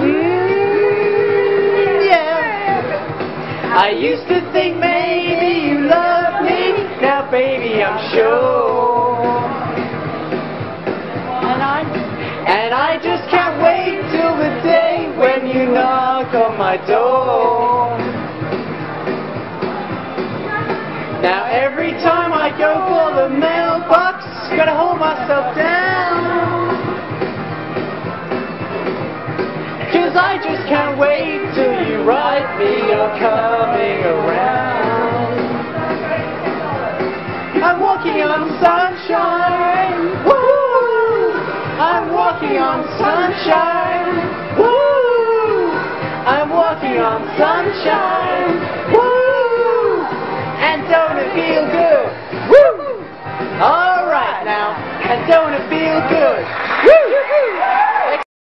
Mm, I used to think maybe you loved me, now baby I'm sure. And I, and I just can't wait till the day when you knock on my door. Now every time I go for the mailbox, gotta hold myself down. Cause I just can't wait till you write me you're coming around. I'm walking on sunshine. Woo! I'm walking on sunshine. Woo! I'm walking on sunshine. Feel good? Woo! All right now. And don't it feel good? Woo!